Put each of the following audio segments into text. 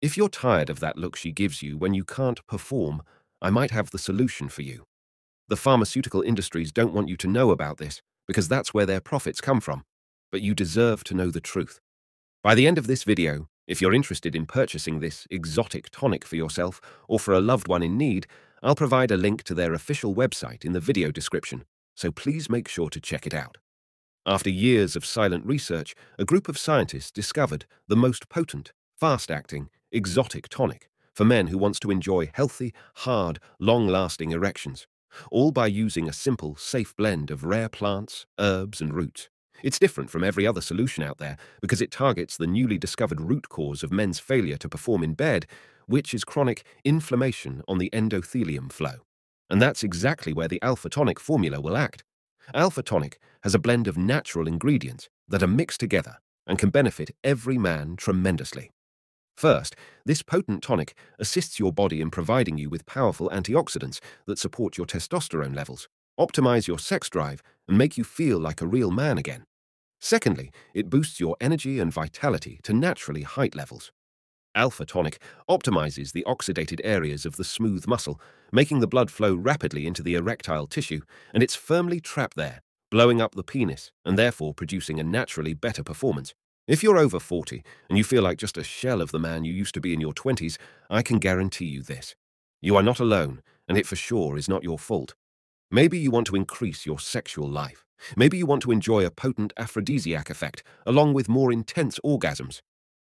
If you're tired of that look she gives you when you can't perform, I might have the solution for you. The pharmaceutical industries don't want you to know about this because that's where their profits come from, but you deserve to know the truth. By the end of this video, if you're interested in purchasing this exotic tonic for yourself or for a loved one in need, I'll provide a link to their official website in the video description, so please make sure to check it out. After years of silent research, a group of scientists discovered the most potent, fast-acting, exotic tonic for men who wants to enjoy healthy, hard, long-lasting erections, all by using a simple, safe blend of rare plants, herbs, and roots. It's different from every other solution out there because it targets the newly discovered root cause of men's failure to perform in bed, which is chronic inflammation on the endothelium flow. And that's exactly where the Alpha Tonic formula will act. Alpha Tonic has a blend of natural ingredients that are mixed together and can benefit every man tremendously. First, this potent tonic assists your body in providing you with powerful antioxidants that support your testosterone levels, optimize your sex drive, and make you feel like a real man again. Secondly, it boosts your energy and vitality to naturally height levels. Alpha Tonic optimizes the oxidated areas of the smooth muscle, making the blood flow rapidly into the erectile tissue, and it's firmly trapped there, blowing up the penis and therefore producing a naturally better performance. If you're over 40 and you feel like just a shell of the man you used to be in your 20s, I can guarantee you this. You are not alone, and it for sure is not your fault. Maybe you want to increase your sexual life. Maybe you want to enjoy a potent aphrodisiac effect, along with more intense orgasms.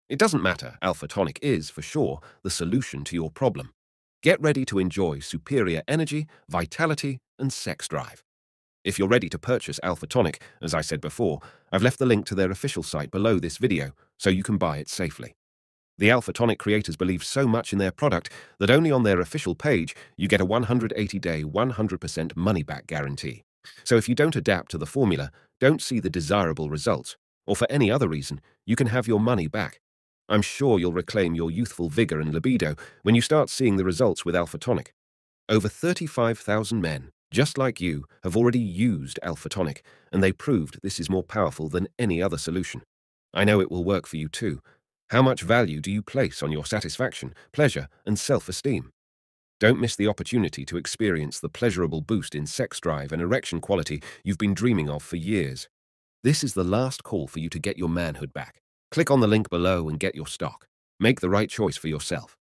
It doesn't matter, Alpha Tonic is, for sure, the solution to your problem. Get ready to enjoy superior energy, vitality, and sex drive. If you're ready to purchase Alpha Tonic, as I said before, I've left the link to their official site below this video, so you can buy it safely. The Alpha Tonic creators believe so much in their product that only on their official page you get a 180-day, 100% money-back guarantee. So if you don't adapt to the formula, don't see the desirable results, or for any other reason, you can have your money back. I'm sure you'll reclaim your youthful vigor and libido when you start seeing the results with Alpha Tonic. Over 35,000 men, just like you, have already used Alpha Tonic, and they proved this is more powerful than any other solution. I know it will work for you too. How much value do you place on your satisfaction, pleasure, and self-esteem? Don't miss the opportunity to experience the pleasurable boost in sex drive and erection quality you've been dreaming of for years. This is the last call for you to get your manhood back. Click on the link below and get your stock. Make the right choice for yourself.